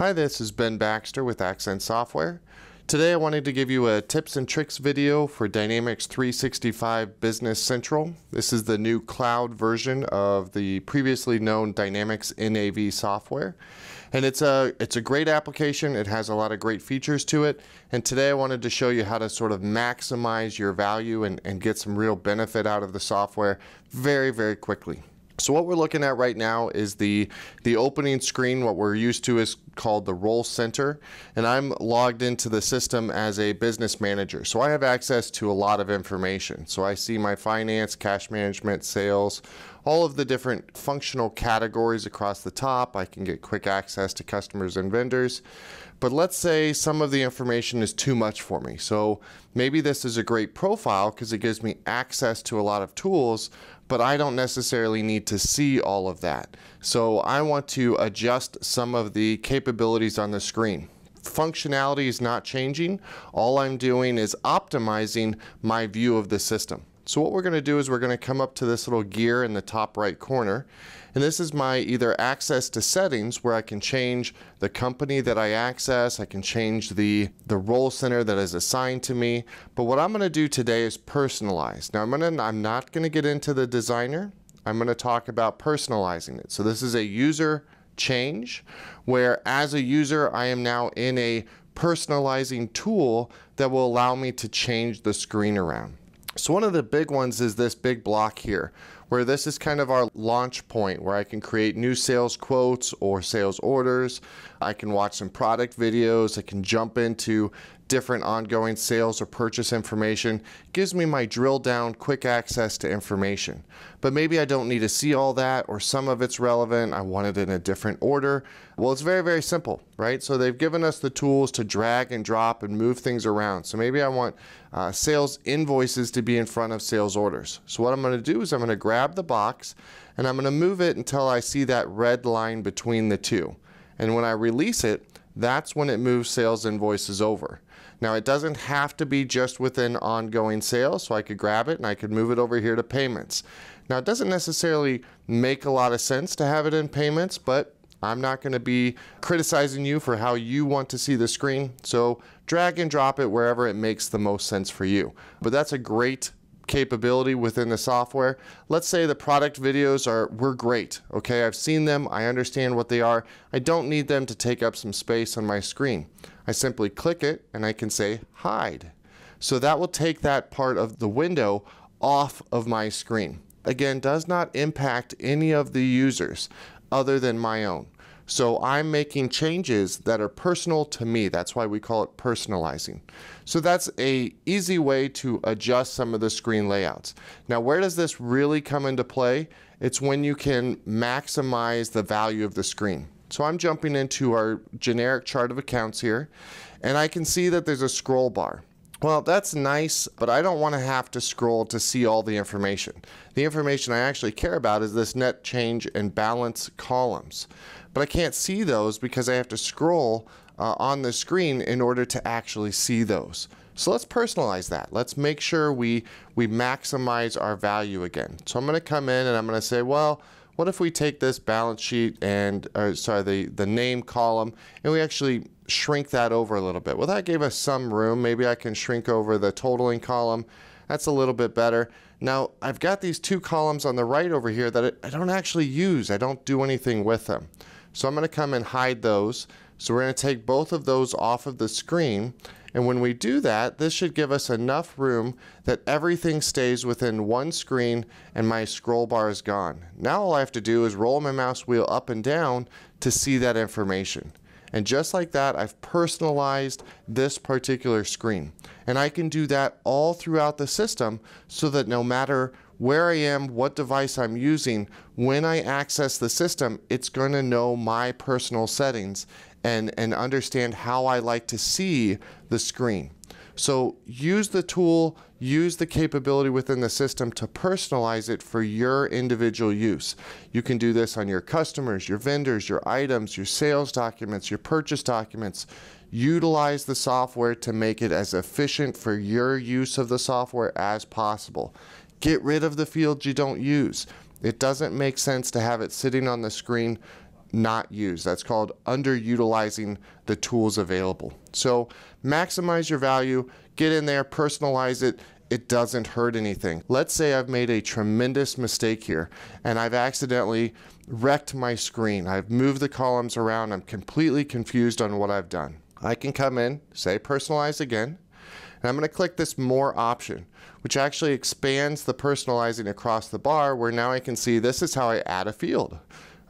Hi, this is Ben Baxter with Accent Software. Today I wanted to give you a tips and tricks video for Dynamics 365 Business Central. This is the new cloud version of the previously known Dynamics NAV software. And it's a, it's a great application. It has a lot of great features to it. And today I wanted to show you how to sort of maximize your value and, and get some real benefit out of the software very, very quickly. So what we're looking at right now is the, the opening screen. What we're used to is called the Role Center. And I'm logged into the system as a business manager. So I have access to a lot of information. So I see my finance, cash management, sales, all of the different functional categories across the top. I can get quick access to customers and vendors. But let's say some of the information is too much for me. So maybe this is a great profile because it gives me access to a lot of tools, but I don't necessarily need to see all of that. So I want to adjust some of the capabilities on the screen functionality is not changing. All I'm doing is optimizing my view of the system. So what we're going to do is we're going to come up to this little gear in the top right corner. And this is my either access to settings where I can change the company that I access. I can change the, the role center that is assigned to me. But what I'm going to do today is personalize. Now I'm, going to, I'm not going to get into the designer. I'm going to talk about personalizing it. So this is a user change where as a user I am now in a personalizing tool that will allow me to change the screen around. So one of the big ones is this big block here, where this is kind of our launch point where I can create new sales quotes or sales orders. I can watch some product videos. I can jump into different ongoing sales or purchase information gives me my drill down quick access to information. But maybe I don't need to see all that or some of it's relevant. I want it in a different order. Well, it's very, very simple, right? So they've given us the tools to drag and drop and move things around. So maybe I want uh, sales invoices to be in front of sales orders. So what I'm going to do is I'm going to grab the box and I'm going to move it until I see that red line between the two. And when I release it, that's when it moves sales invoices over. Now it doesn't have to be just within ongoing sales, so I could grab it and I could move it over here to payments. Now it doesn't necessarily make a lot of sense to have it in payments, but I'm not going to be criticizing you for how you want to see the screen. So drag and drop it wherever it makes the most sense for you. But that's a great capability within the software. Let's say the product videos are were great. Okay, I've seen them, I understand what they are. I don't need them to take up some space on my screen. I simply click it and I can say hide. So that will take that part of the window off of my screen. Again, does not impact any of the users other than my own. So I'm making changes that are personal to me. That's why we call it personalizing. So that's a easy way to adjust some of the screen layouts. Now, where does this really come into play? It's when you can maximize the value of the screen. So I'm jumping into our generic chart of accounts here, and I can see that there's a scroll bar. Well, that's nice, but I don't want to have to scroll to see all the information. The information I actually care about is this net change and balance columns. But I can't see those because I have to scroll uh, on the screen in order to actually see those. So let's personalize that. Let's make sure we, we maximize our value again. So I'm going to come in and I'm going to say, well, what if we take this balance sheet and, or sorry, the, the name column, and we actually shrink that over a little bit? Well, that gave us some room. Maybe I can shrink over the totaling column. That's a little bit better. Now, I've got these two columns on the right over here that I don't actually use. I don't do anything with them. So I'm going to come and hide those. So we're going to take both of those off of the screen. And when we do that, this should give us enough room that everything stays within one screen and my scroll bar is gone. Now all I have to do is roll my mouse wheel up and down to see that information. And just like that, I've personalized this particular screen. And I can do that all throughout the system so that no matter where I am, what device I'm using, when I access the system, it's going to know my personal settings and, and understand how I like to see the screen. So use the tool, use the capability within the system to personalize it for your individual use. You can do this on your customers, your vendors, your items, your sales documents, your purchase documents. Utilize the software to make it as efficient for your use of the software as possible. Get rid of the fields you don't use. It doesn't make sense to have it sitting on the screen not used. That's called underutilizing the tools available. So maximize your value, get in there, personalize it. It doesn't hurt anything. Let's say I've made a tremendous mistake here and I've accidentally wrecked my screen. I've moved the columns around. I'm completely confused on what I've done. I can come in, say personalize again, and I'm going to click this more option, which actually expands the personalizing across the bar where now I can see this is how I add a field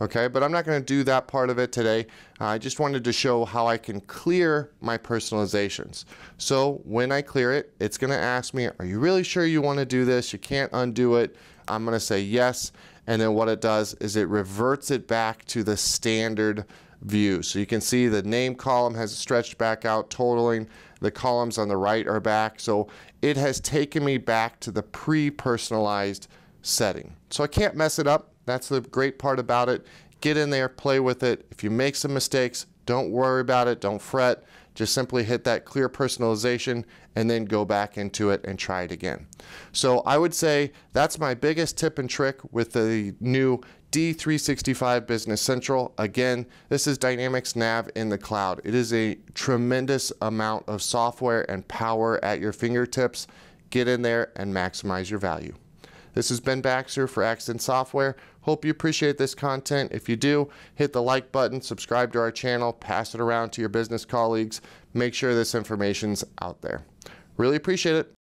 okay? But I'm not going to do that part of it today. Uh, I just wanted to show how I can clear my personalizations. So when I clear it, it's going to ask me, are you really sure you want to do this? You can't undo it. I'm going to say yes. And then what it does is it reverts it back to the standard view. So you can see the name column has stretched back out, totaling. The columns on the right are back. So it has taken me back to the pre-personalized setting. So I can't mess it up. That's the great part about it. Get in there, play with it. If you make some mistakes, don't worry about it, don't fret. Just simply hit that clear personalization and then go back into it and try it again. So I would say that's my biggest tip and trick with the new D365 Business Central. Again, this is Dynamics Nav in the cloud. It is a tremendous amount of software and power at your fingertips. Get in there and maximize your value. This has Ben Baxter for Accent Software. Hope you appreciate this content. If you do, hit the like button, subscribe to our channel, pass it around to your business colleagues. Make sure this information's out there. Really appreciate it.